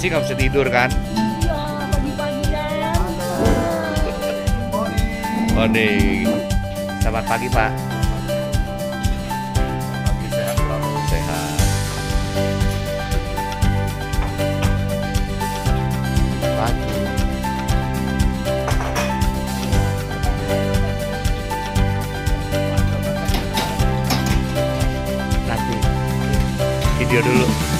pasti nggak bisa tidur kan? Iya, pagi-pagi dan. Morning. Selamat pagi Pak. Pagi sehat selalu sehat. Pagi. Nanti video dulu.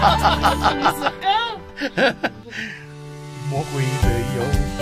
哈哈哈！哈，魔鬼的诱惑。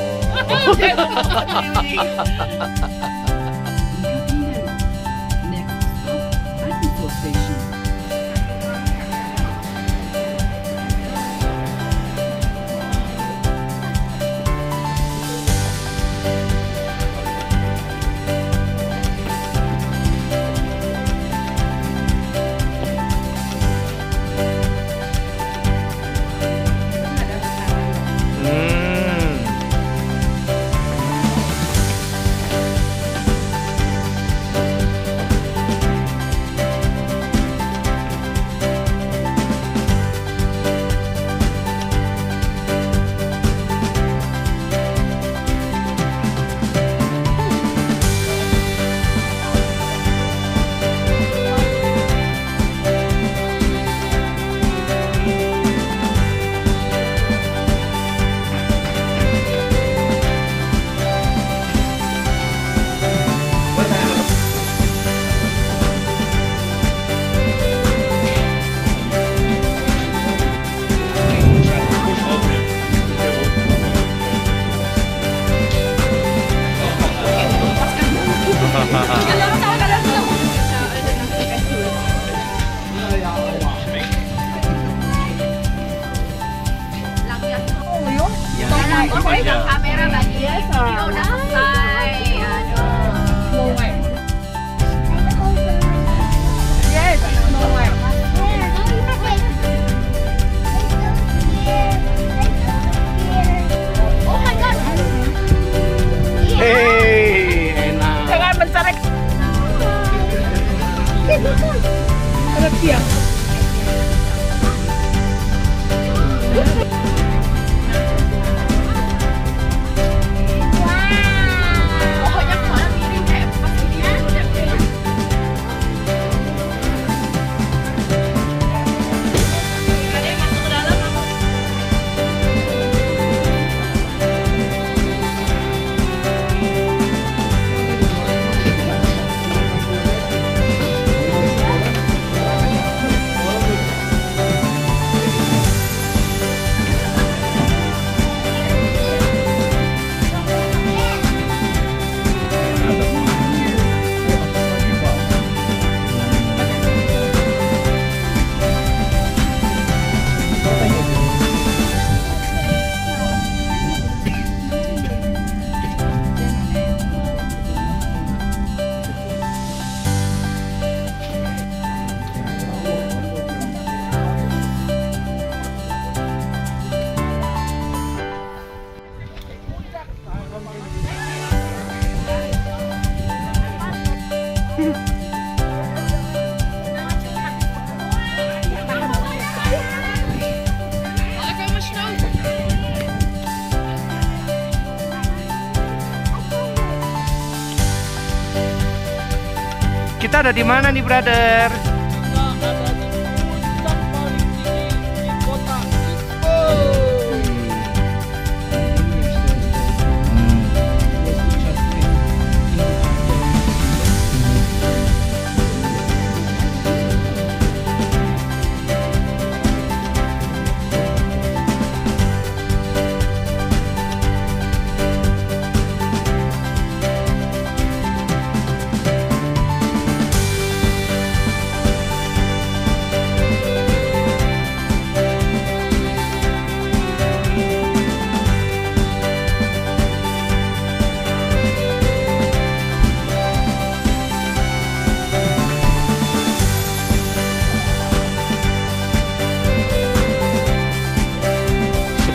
Ada di mana nih, brother?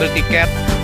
Mengambil tiket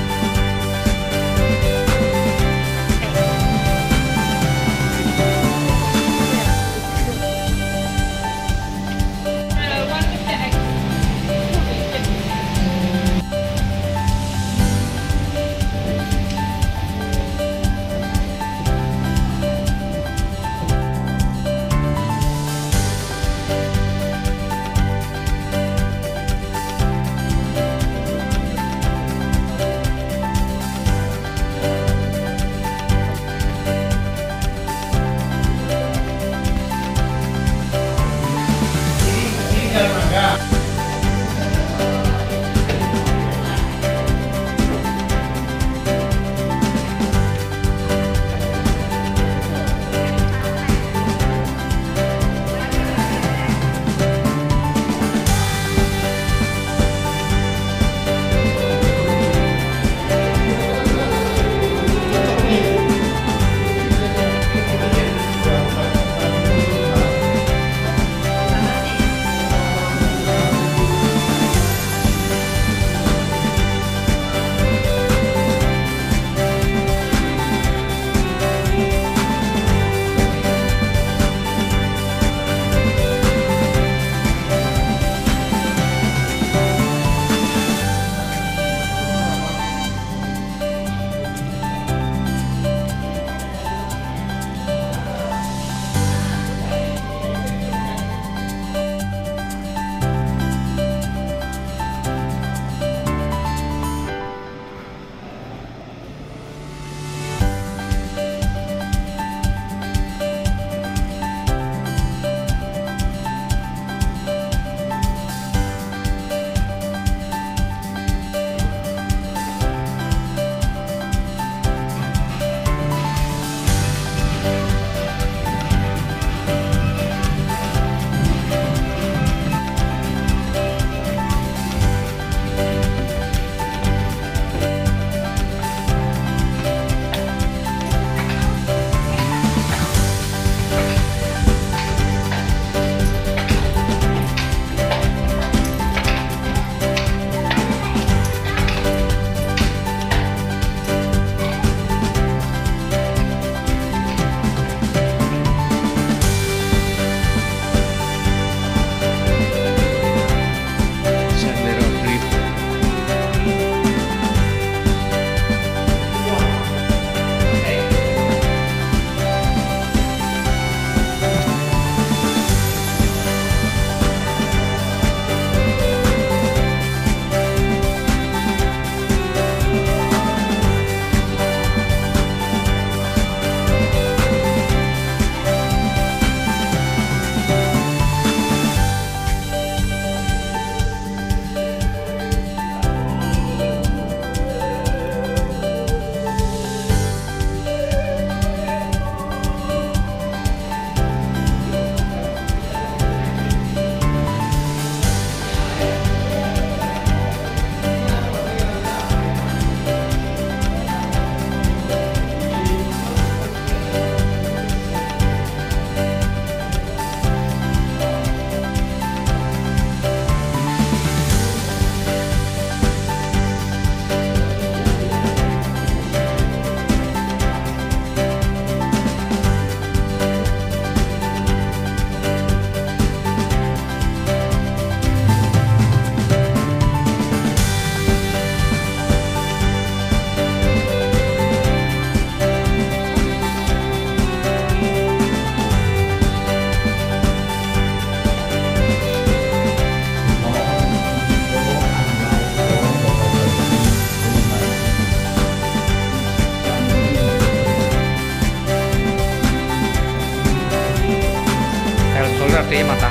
れまた